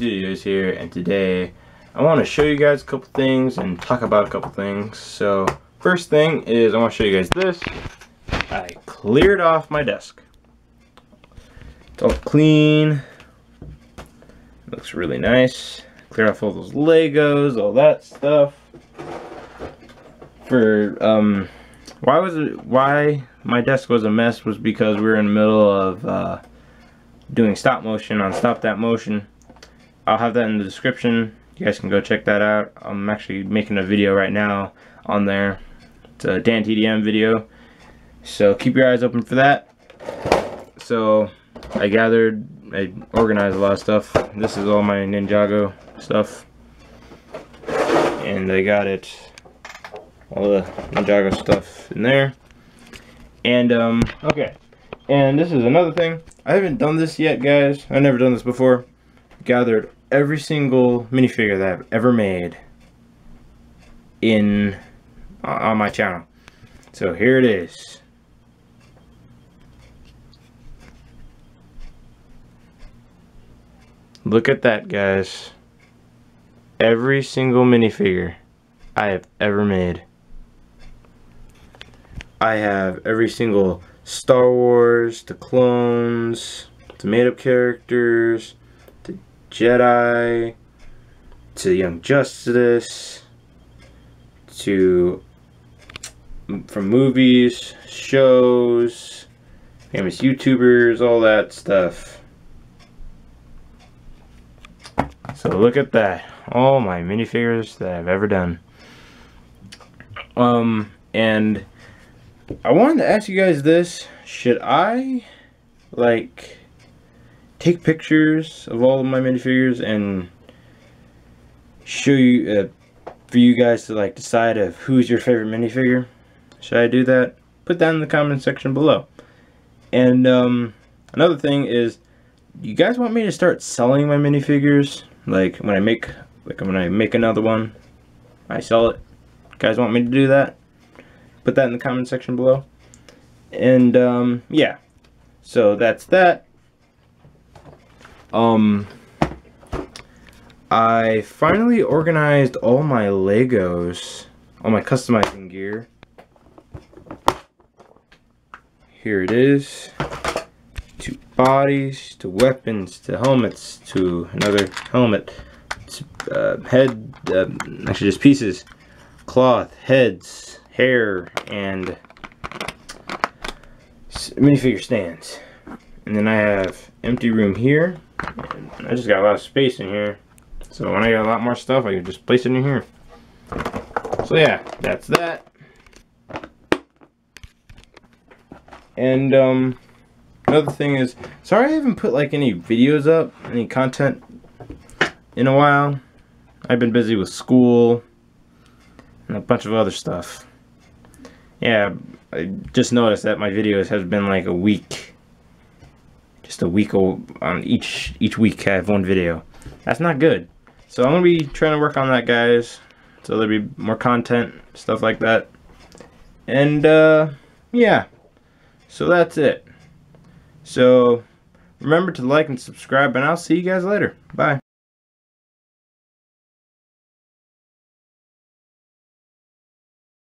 Studios here and today I want to show you guys a couple things and talk about a couple things. So first thing is I want to show you guys this. I cleared off my desk. It's all clean. Looks really nice. Clear off all those Legos, all that stuff. For um why was it why my desk was a mess was because we were in the middle of uh, doing stop motion on Stop That Motion. I'll have that in the description. You guys can go check that out. I'm actually making a video right now on there. It's a Dan TDM video. So keep your eyes open for that. So I gathered, I organized a lot of stuff. This is all my Ninjago stuff. And I got it, all the Ninjago stuff in there. And, um, okay. And this is another thing. I haven't done this yet, guys. I've never done this before. Gathered every single minifigure that I've ever made in uh, on my channel. So here it is. Look at that, guys. Every single minifigure I have ever made. I have every single Star Wars, the clones, the made up characters, the Jedi, to the Young Justice, to from movies, shows, famous YouTubers, all that stuff. So look at that. All my minifigures that I've ever done. Um, and I wanted to ask you guys this. Should I, like, take pictures of all of my minifigures and show you, uh, for you guys to, like, decide of who's your favorite minifigure? Should I do that? Put that in the comment section below. And, um, another thing is, you guys want me to start selling my minifigures? Like, when I make, like, when I make another one, I sell it. You guys want me to do that? Put that in the comment section below. And um, yeah, so that's that. Um, I finally organized all my Legos, all my customizing gear. Here it is. To bodies, to weapons, to helmets, to another helmet, to uh, head, uh, actually just pieces, cloth, heads, hair and minifigure stands. And then I have empty room here. I just got a lot of space in here. So when I got a lot more stuff, I can just place it in here. So yeah, that's that. And um, another thing is, sorry I haven't put like any videos up, any content in a while. I've been busy with school and a bunch of other stuff. Yeah, I just noticed that my videos has been like a week. Just a week on each each week I have one video. That's not good. So I'm gonna be trying to work on that guys. So there'll be more content, stuff like that. And uh yeah. So that's it. So remember to like and subscribe and I'll see you guys later. Bye.